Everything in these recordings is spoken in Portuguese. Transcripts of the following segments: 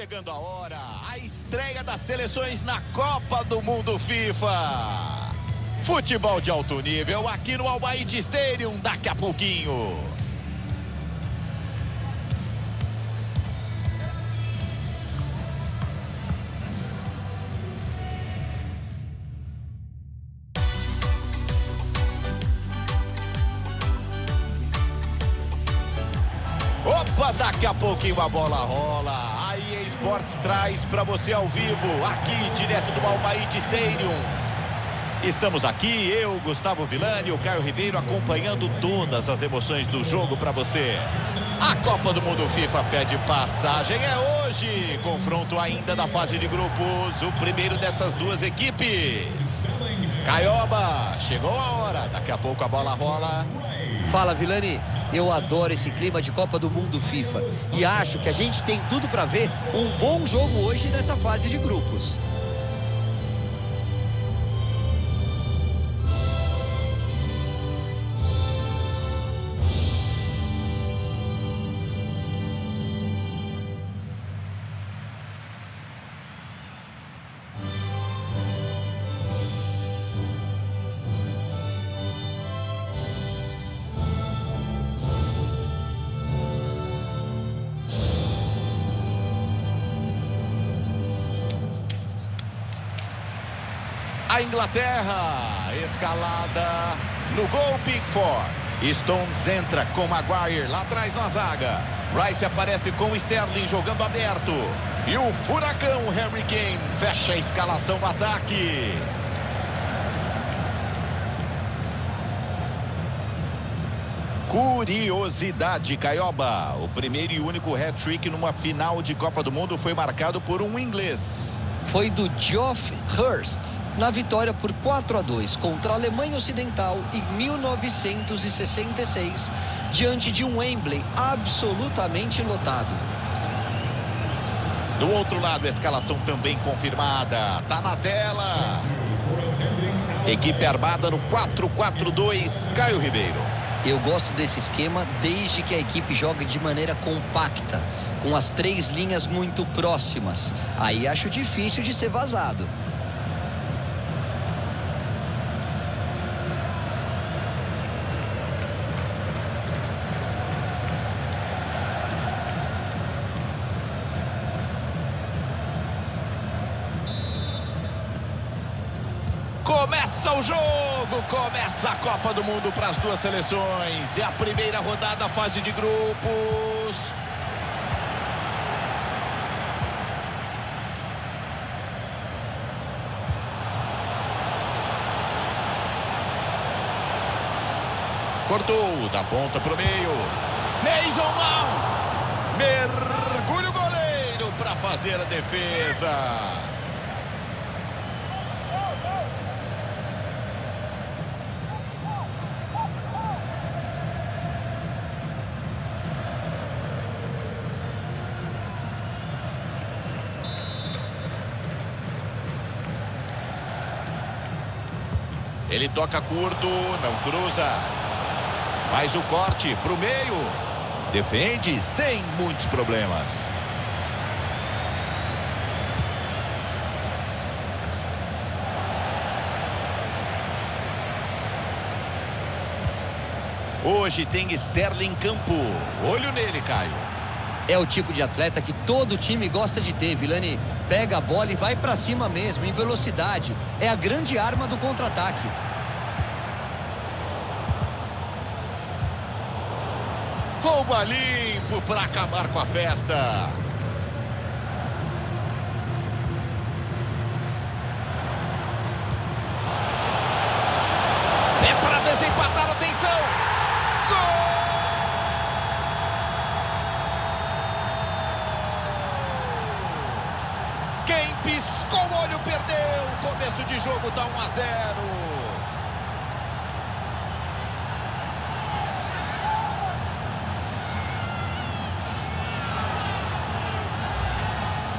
chegando a hora, a estreia das seleções na Copa do Mundo FIFA. Futebol de alto nível aqui no Albaide Stadium daqui a pouquinho. Opa, daqui a pouquinho a bola rola. Sports traz para você ao vivo, aqui direto do Albaide Stadium. Estamos aqui, eu, Gustavo Villani e o Caio Ribeiro acompanhando todas as emoções do jogo para você. A Copa do Mundo FIFA pede passagem, é hoje. Confronto ainda da fase de grupos, o primeiro dessas duas equipes. Caioba, chegou a hora, daqui a pouco a bola rola. Fala, Vilani. Eu adoro esse clima de Copa do Mundo FIFA e acho que a gente tem tudo para ver um bom jogo hoje nessa fase de grupos. Inglaterra, escalada no gol Pickford. Stones entra com Maguire lá atrás na zaga. Rice aparece com Sterling jogando aberto. E o furacão Harry Kane fecha a escalação no ataque. Curiosidade, Caioba. O primeiro e único hat-trick numa final de Copa do Mundo foi marcado por um inglês. Foi do Geoff Hurst na vitória por 4 a 2 contra a Alemanha Ocidental em 1966, diante de um Wembley absolutamente lotado. Do outro lado, a escalação também confirmada. Tá na tela. Equipe armada no 4-4-2, Caio Ribeiro. Eu gosto desse esquema desde que a equipe jogue de maneira compacta, com as três linhas muito próximas. Aí acho difícil de ser vazado. Começa o jogo, a Copa do Mundo para as duas seleções. É a primeira rodada, fase de grupos. Cortou da ponta para o meio. Mason Mount. Mergulho goleiro para fazer a defesa. Ele toca curto, não cruza. Faz o corte para o meio. Defende sem muitos problemas. Hoje tem Sterling em campo. Olho nele, Caio. É o tipo de atleta que todo time gosta de ter, Vilani. Pega a bola e vai para cima mesmo, em velocidade. É a grande arma do contra-ataque. Rouba limpo para acabar com a festa. É para desempatar, atenção. Gol! Quem piscou o olho perdeu. Começo de jogo dá 1 a 0.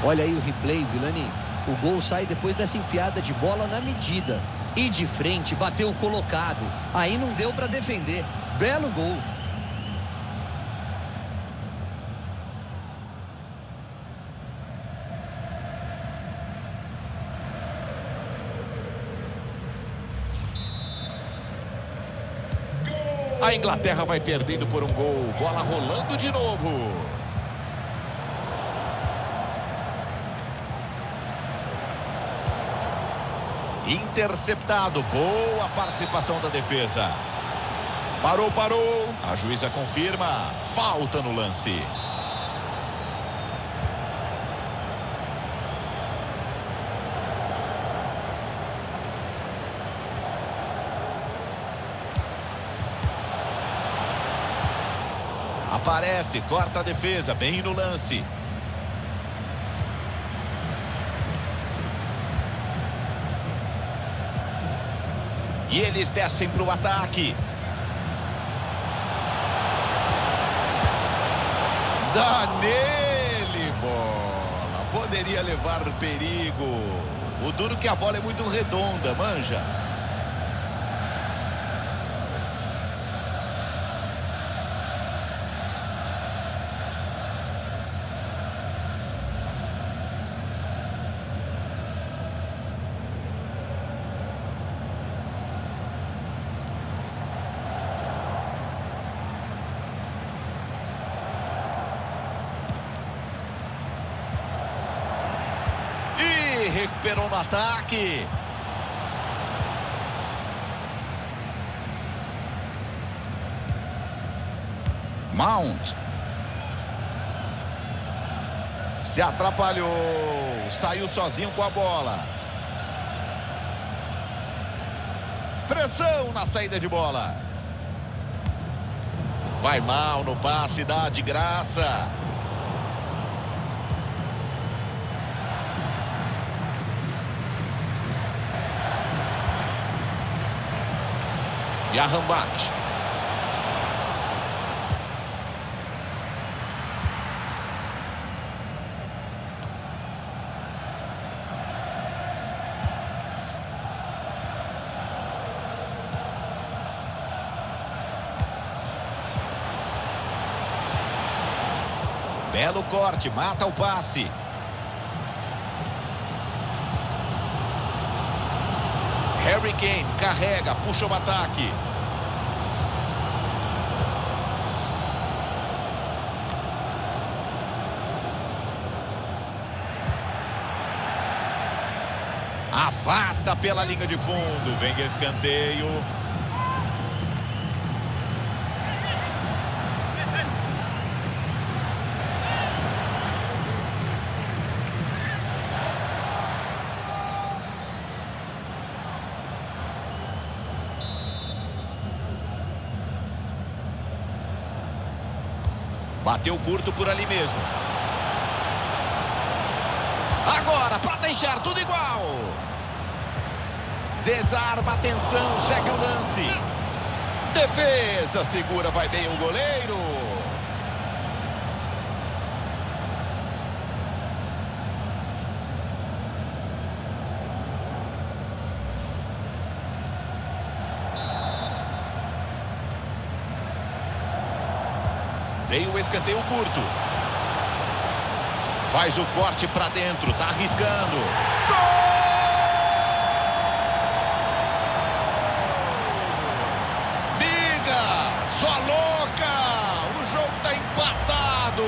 Olha aí o replay, Vilani. O gol sai depois dessa enfiada de bola na medida. E de frente, bateu colocado. Aí não deu para defender. Belo gol. A Inglaterra vai perdendo por um gol. Bola rolando de novo. Interceptado. Boa participação da defesa. Parou, parou. A juíza confirma. Falta no lance. Aparece, corta a defesa, bem no lance. E eles descem para o ataque. Dá nele, bola. Poderia levar perigo. O duro que a bola é muito redonda, manja. Recuperou no ataque. Mount. Se atrapalhou. Saiu sozinho com a bola. Pressão na saída de bola. Vai mal no passe, dá de graça. E a Rambach. Belo corte, mata o passe. Harry Kane carrega, puxa o ataque. Afasta pela linha de fundo. Vem escanteio. Bateu curto por ali mesmo. Agora, para deixar tudo igual. Desarma, atenção, segue o lance. Defesa, segura, vai bem o goleiro. Veio o escanteio curto. Faz o corte para dentro, tá arriscando. Gol! Biga, só louca. O jogo tá empatado.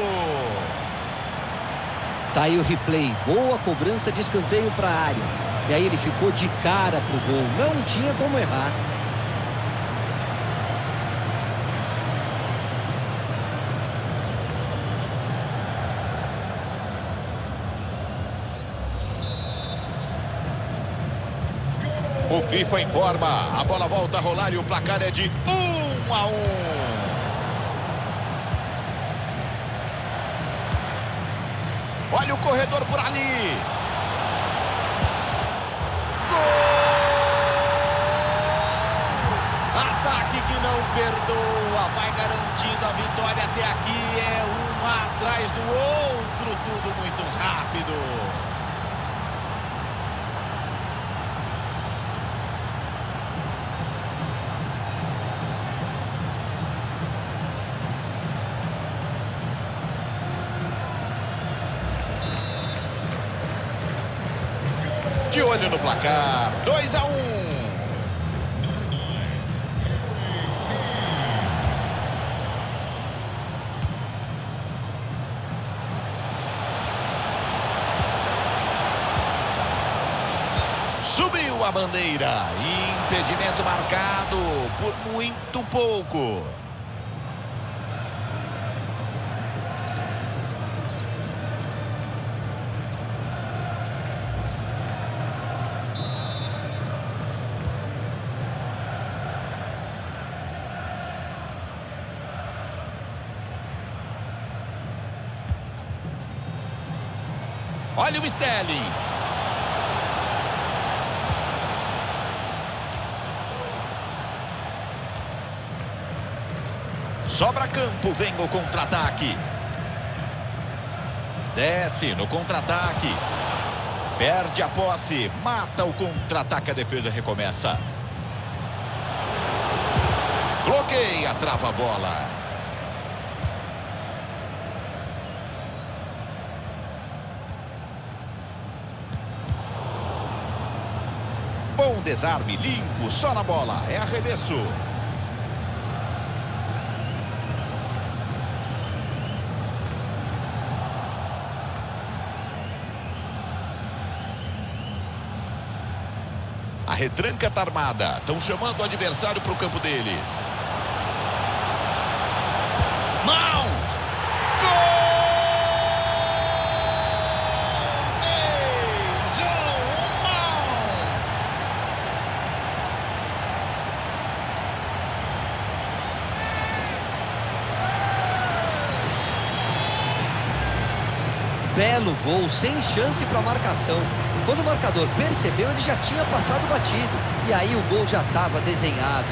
Tá aí o replay. Boa cobrança de escanteio para a área. E aí ele ficou de cara pro gol. Não tinha como errar. O FIFA informa. A bola volta a rolar e o placar é de 1 um a 1. Um. Olha o corredor por ali. Gol! Ataque que não perdoa. Vai garantindo a vitória até aqui. É um atrás do outro. Tudo muito rápido. De olho no placar. 2 a 1. Um. Subiu a bandeira. Impedimento marcado por muito pouco. Sterling. Sobra campo, vem o contra-ataque. Desce no contra-ataque. Perde a posse, mata o contra-ataque, a defesa recomeça. Bloqueia, trava a bola. Desarme, limpo, só na bola. É arremesso. A retranca está armada. Estão chamando o adversário para o campo deles. Mount! Gol! Mason Mount! Belo gol, sem chance para marcação. Quando o marcador percebeu, ele já tinha passado batido. E aí o gol já estava desenhado.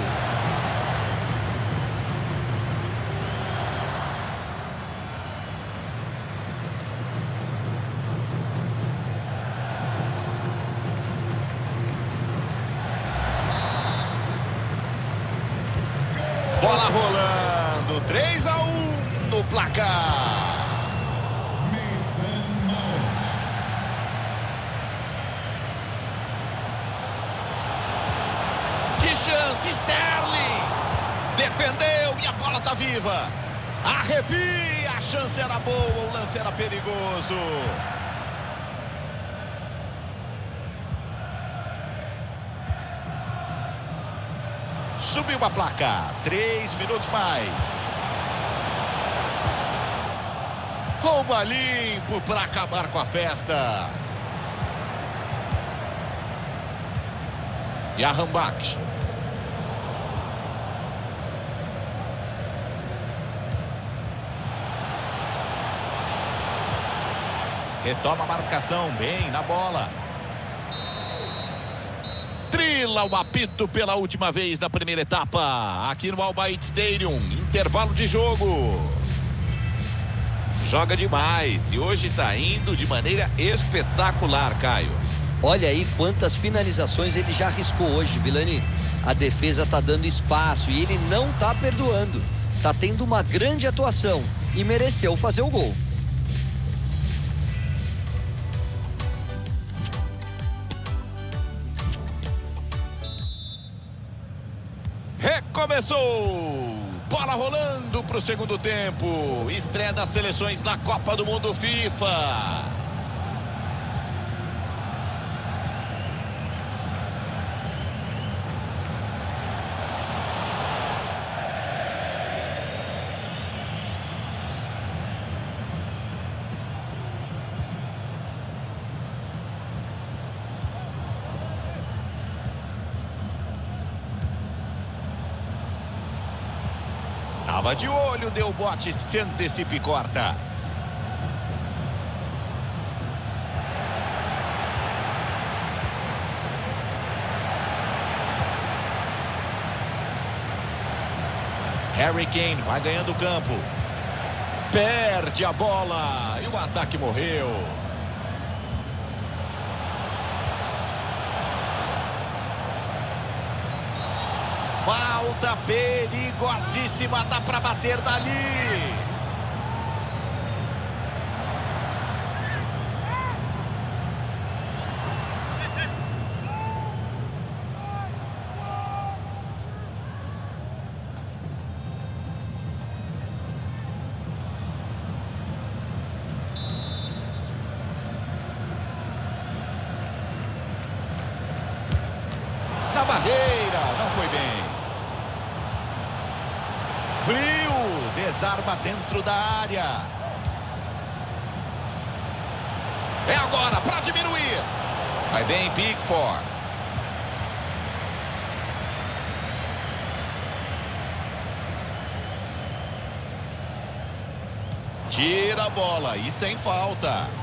Bola rolando. 3 a 1 no placar. Mason Mount. Que chance, Sterling! Defendeu e a bola está viva. Arrepia, a chance era boa, o lance era perigoso. Subiu a placa, três minutos mais. Rouba limpo para acabar com a festa. E a Rambach. Retoma a marcação, bem na bola. Trila o apito pela última vez na primeira etapa. Aqui no Albaid Stadium. Intervalo de jogo. Joga demais e hoje está indo de maneira espetacular, Caio. Olha aí quantas finalizações ele já arriscou hoje, Vilani. A defesa tá dando espaço e ele não tá perdoando. Tá tendo uma grande atuação e mereceu fazer o gol. Recomeçou! Bola rolando para o segundo tempo. Estreia das seleções na Copa do Mundo FIFA. Tava de olho, deu bote, se antecipa e corta. Harry Kane vai ganhando o campo. Perde a bola e o ataque morreu. Falta perigosíssima, dá para bater dali. Vai bem, Pickford. Tira a bola e sem falta.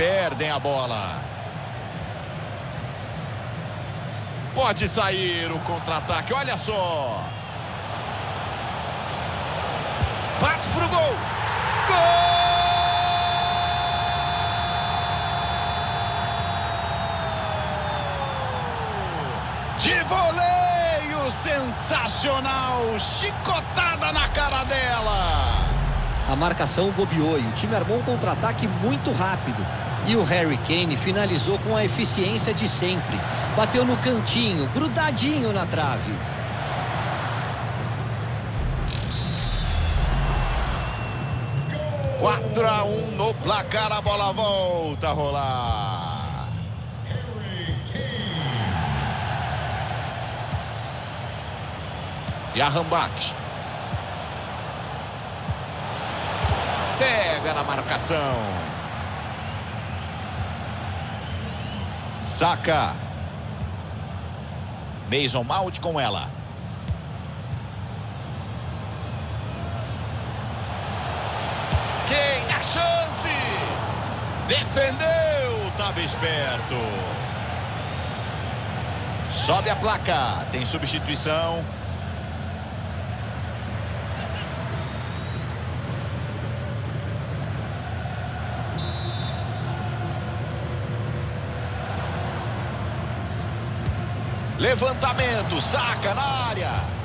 Perdem a bola. Pode sair o contra-ataque, olha só. Bate pro gol. Gol! De voleio sensacional. Chicotada na cara dela. A marcação bobeou e o time armou um contra-ataque muito rápido. E o Harry Kane finalizou com a eficiência de sempre. Bateu no cantinho, grudadinho na trave. Quatro a um no placar, a bola volta a rolar. E a Rambach. Pega na marcação. Saca. Mason Mount com ela. Quem a chance? Defendeu, tava esperto. Sobe a placa, tem substituição. Levantamento, saca na área.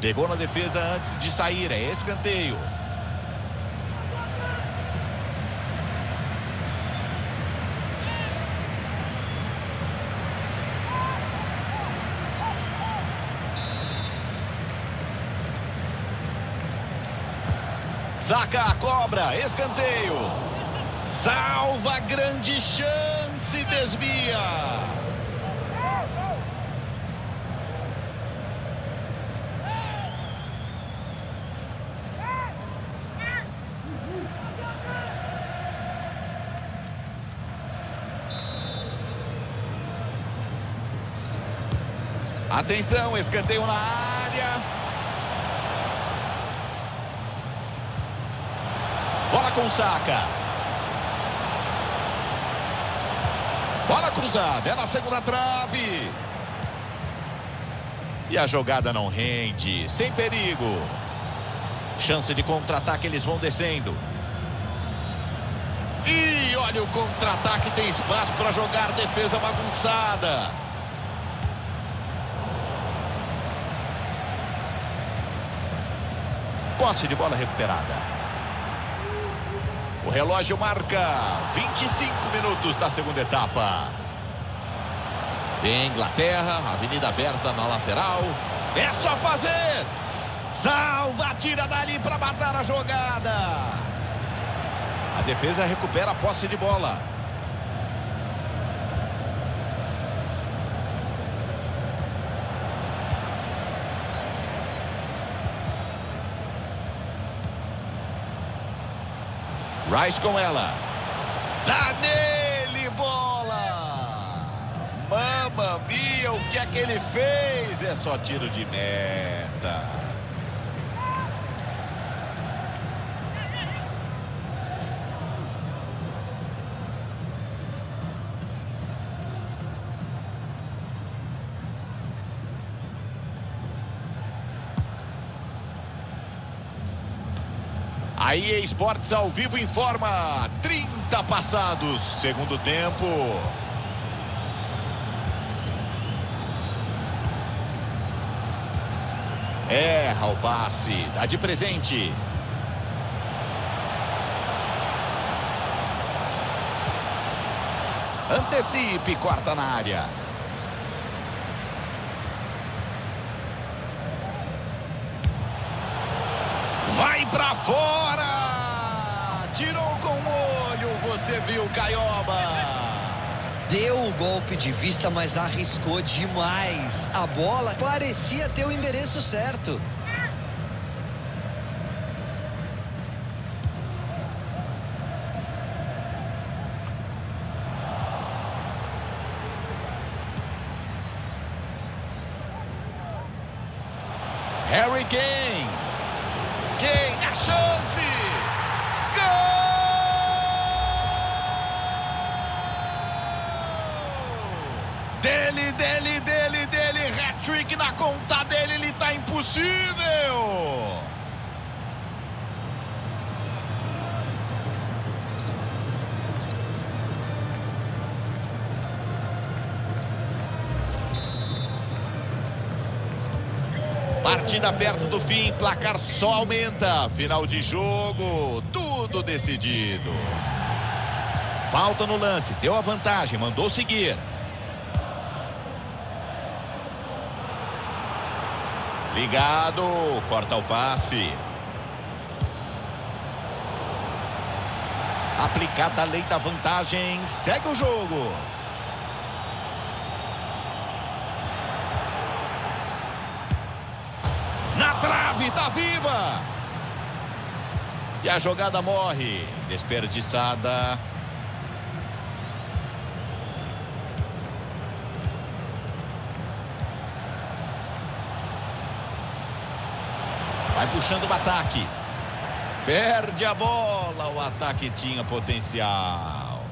Pegou na defesa antes de sair, é escanteio. Saca a cobra, escanteio. Salva, grande chance, desvia. Atenção, escanteio na área. Bola com saca. Bola cruzada, é na segunda trave. E a jogada não rende, sem perigo. Chance de contra-ataque, eles vão descendo. E olha o contra-ataque, tem espaço para jogar defesa bagunçada. Posse de bola recuperada. O relógio marca 25 minutos da segunda etapa. Tem Inglaterra, avenida aberta na lateral. É só fazer! Salva, tira dali para matar a jogada. A defesa recupera a posse de bola. Rice com ela. Dá nele, bola! Mamma mia, o que é que ele fez? É só tiro de meta. A EA Sports ao vivo informa 30 passados, segundo tempo. Erra o passe, dá de presente. Antecipe, corta na área. Vai pra fora! Caioba. Deu o golpe de vista, mas arriscou demais. A bola parecia ter o endereço certo. Harry. Kane, Partida perto do fim, placar só aumenta. Final de jogo, tudo decidido. Falta no lance, deu a vantagem, mandou seguir. Ligado, corta o passe. Aplicada a lei da vantagem, segue o jogo. Na trave, tá viva! E a jogada morre. Desperdiçada. Vai puxando o ataque. Perde a bola. O ataque tinha potencial.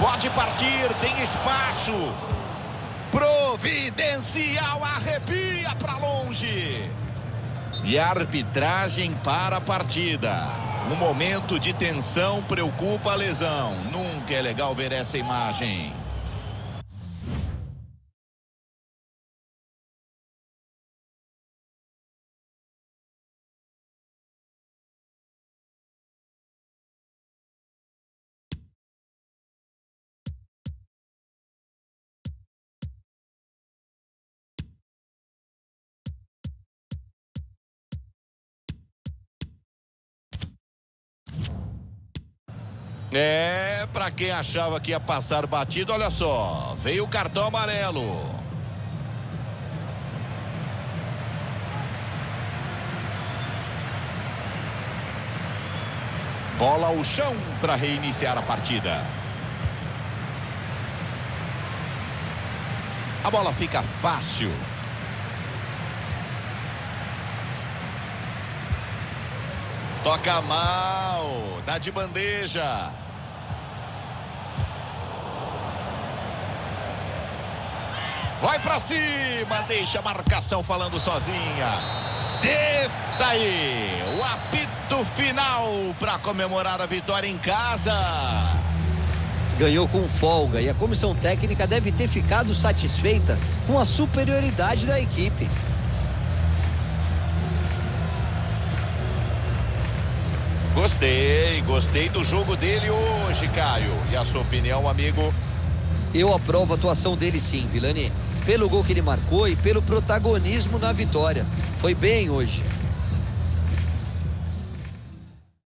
Pode partir, tem espaço. Providencial arrepia para longe. E a arbitragem para a partida. Um momento de tensão preocupa a lesão. Nunca é legal ver essa imagem. É, para quem achava que ia passar batido, olha só, veio o cartão amarelo. Bola ao chão para reiniciar a partida. A bola fica fácil. Toca mal, dá de bandeja. Vai pra cima, deixa a marcação falando sozinha. Eita aí, o apito final para comemorar a vitória em casa. Ganhou com folga e a comissão técnica deve ter ficado satisfeita com a superioridade da equipe. Gostei, gostei do jogo dele hoje, Caio. E a sua opinião, amigo? Eu aprovo a atuação dele sim, Vilani. Pelo gol que ele marcou e pelo protagonismo na vitória. Foi bem hoje.